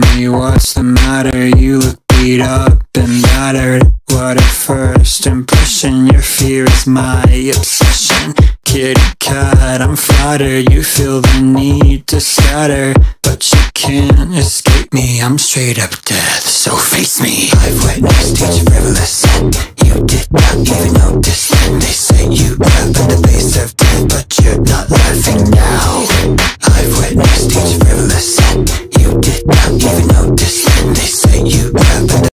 me what's the matter? You look beat up and battered. What a first impression Your fear is my obsession. Kitty cat, I'm flattered You feel the need to scatter. But you can't escape me I'm straight up death, so face me. I've witnessed each frivolous set You did not even notice. Then They say you rap in the base